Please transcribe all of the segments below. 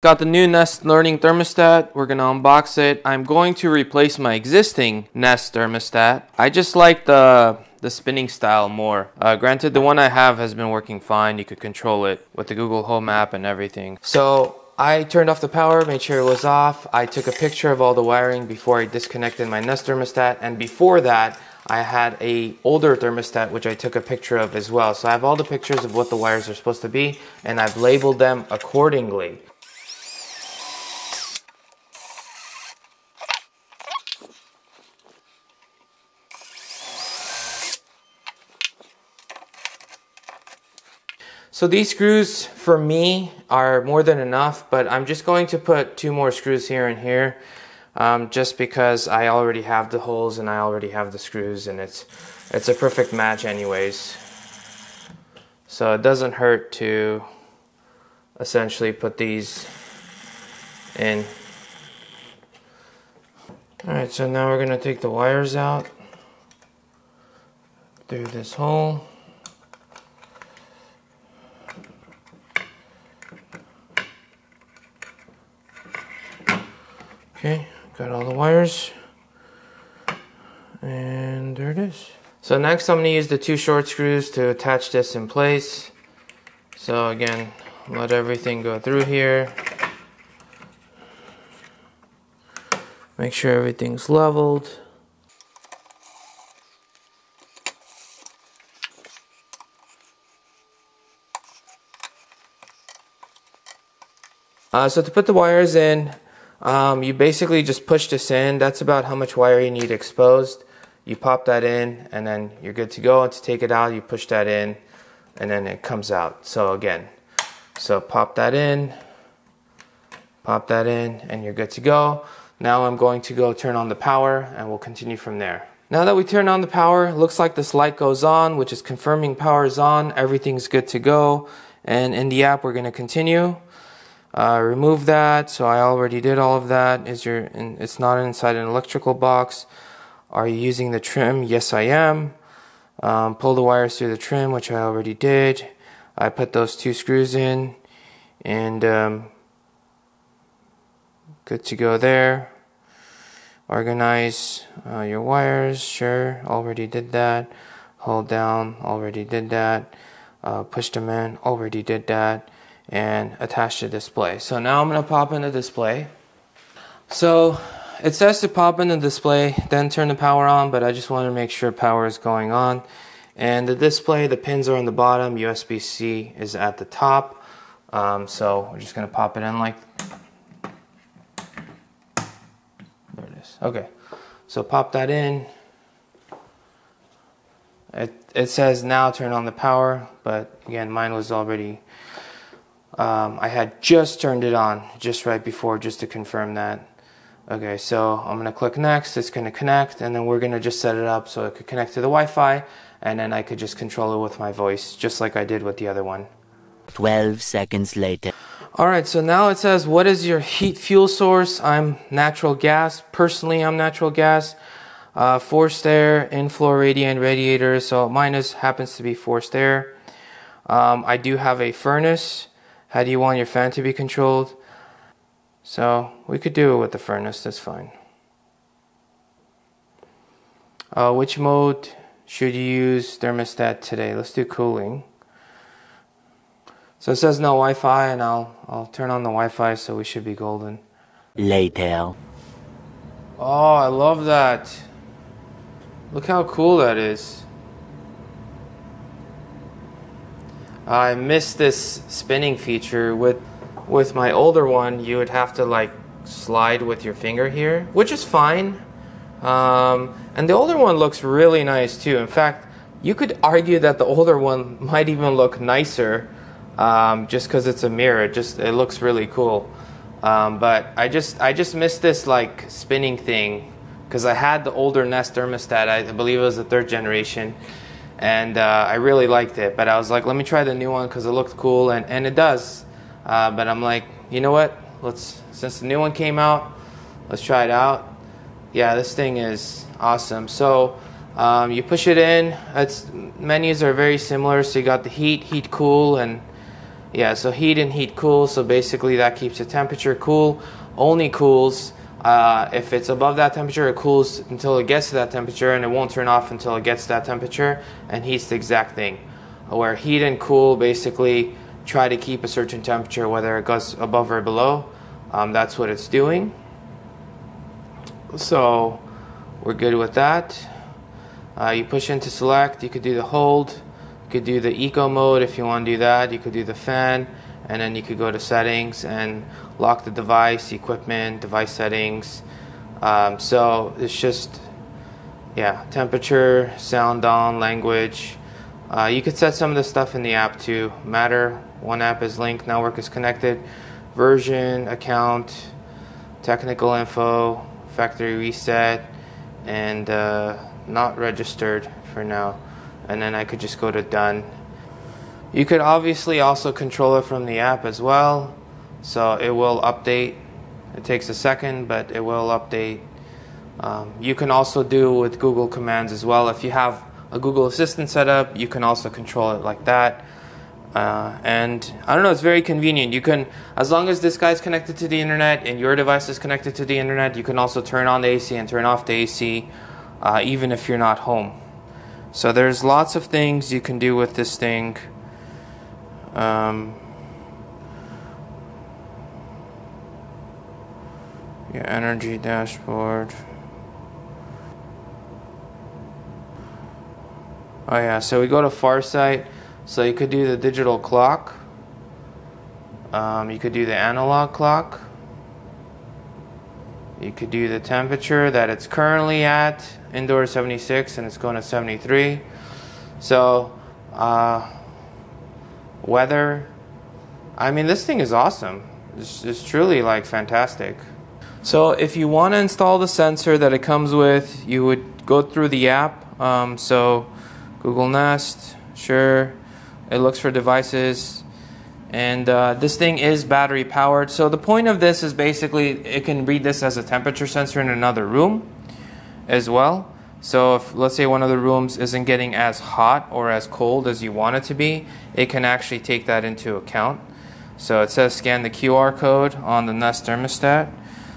Got the new Nest Learning thermostat. We're gonna unbox it. I'm going to replace my existing Nest thermostat. I just like the the spinning style more. Uh, granted, the one I have has been working fine. You could control it with the Google Home app and everything. So I turned off the power, made sure it was off. I took a picture of all the wiring before I disconnected my Nest thermostat. And before that, I had a older thermostat which I took a picture of as well. So I have all the pictures of what the wires are supposed to be and I've labeled them accordingly. So these screws for me are more than enough, but I'm just going to put two more screws here and here um, just because I already have the holes and I already have the screws and it's, it's a perfect match anyways. So it doesn't hurt to essentially put these in. Alright, so now we're going to take the wires out through this hole. Okay, got all the wires. And there it is. So next I'm to use the two short screws to attach this in place. So again, let everything go through here. Make sure everything's leveled. Uh, so to put the wires in, um, you basically just push this in. That's about how much wire you need exposed. You pop that in and then you're good to go. And to take it out, you push that in and then it comes out. So again, so pop that in, pop that in and you're good to go. Now I'm going to go turn on the power and we'll continue from there. Now that we turn on the power, looks like this light goes on, which is confirming power is on. Everything's good to go. And in the app, we're going to continue. Uh, remove that. So I already did all of that. Is your it's not inside an electrical box. Are you using the trim? Yes, I am. Um, pull the wires through the trim, which I already did. I put those two screws in, and um, good to go there. Organize uh, your wires. Sure, already did that. Hold down. Already did that. Uh, push them in. Already did that and attach the display. So now I'm going to pop in the display. So it says to pop in the display, then turn the power on, but I just want to make sure power is going on. And the display, the pins are on the bottom, USB-C is at the top. Um, so we're just going to pop it in like, there it is. Okay, so pop that in. It, it says now turn on the power, but again, mine was already um, I had just turned it on just right before just to confirm that. Okay, so I'm gonna click next, it's gonna connect, and then we're gonna just set it up so it could connect to the Wi-Fi, and then I could just control it with my voice, just like I did with the other one. 12 seconds later. Alright, so now it says, what is your heat fuel source? I'm natural gas. Personally, I'm natural gas. Uh, forced air, in-floor radiant radiator, so mine is, happens to be forced air. Um, I do have a furnace. How do you want your fan to be controlled? So we could do it with the furnace, that's fine. Uh, which mode should you use thermostat today? Let's do cooling. So it says no Wi-Fi and I'll, I'll turn on the Wi-Fi so we should be golden. Later. Oh, I love that. Look how cool that is. I miss this spinning feature. With with my older one you would have to like slide with your finger here which is fine. Um, and the older one looks really nice too. In fact you could argue that the older one might even look nicer um, just because it's a mirror. It just it looks really cool. Um, but I just I just missed this like spinning thing because I had the older Nest thermostat. I believe it was the third generation and uh, I really liked it. But I was like, let me try the new one because it looked cool, and, and it does. Uh, but I'm like, you know what? Let's since the new one came out, let's try it out. Yeah, this thing is awesome. So um, you push it in. Its menus are very similar. So you got the heat, heat, cool, and Yeah, so heat and heat cool. So basically, that keeps the temperature cool. Only cools uh, if it's above that temperature. It cools until it gets to that temperature, and it won't turn off until it gets to that temperature, and heats the exact thing. Where heat and cool basically try to keep a certain temperature, whether it goes above or below. Um, that's what it's doing. So we're good with that. Uh, you push into select. You could do the hold. You could do the eco mode if you want to do that. You could do the fan, and then you could go to settings and lock the device, equipment, device settings. Um, so it's just, yeah, temperature, sound on, language. Uh, you could set some of the stuff in the app too. Matter, one app is linked, network is connected, version, account, technical info, factory reset, and uh, not registered for now and then I could just go to done. You could obviously also control it from the app as well. So it will update. It takes a second, but it will update. Um, you can also do with Google commands as well. If you have a Google Assistant set up, you can also control it like that. Uh, and I don't know, it's very convenient. You can, as long as this guy's connected to the internet and your device is connected to the internet, you can also turn on the AC and turn off the AC, uh, even if you're not home. So there's lots of things you can do with this thing. Um, your energy dashboard. Oh yeah, so we go to Farsight. So you could do the digital clock. Um, you could do the analog clock. You could do the temperature that it's currently at, indoor 76 and it's going to 73. So, uh, weather, I mean, this thing is awesome. It's, it's truly like fantastic. So, if you want to install the sensor that it comes with, you would go through the app. Um, so, Google Nest, sure. It looks for devices and uh, this thing is battery powered. So the point of this is basically it can read this as a temperature sensor in another room as well. So if let's say one of the rooms isn't getting as hot or as cold as you want it to be, it can actually take that into account. So it says scan the QR code on the Nest thermostat.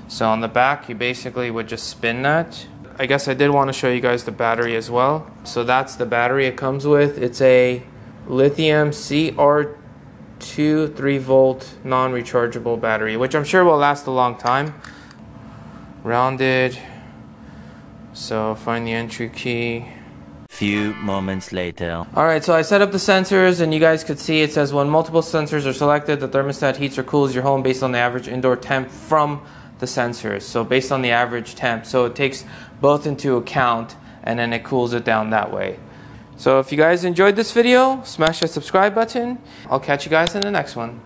So on the back, you basically would just spin that. I guess I did want to show you guys the battery as well. So that's the battery it comes with. It's a lithium CR two 3 volt non rechargeable battery, which I'm sure will last a long time. Rounded. So find the entry key. Few moments later. Alright, so I set up the sensors and you guys could see it says when multiple sensors are selected, the thermostat heats or cools your home based on the average indoor temp from the sensors. So based on the average temp. So it takes both into account and then it cools it down that way. So if you guys enjoyed this video, smash that subscribe button. I'll catch you guys in the next one.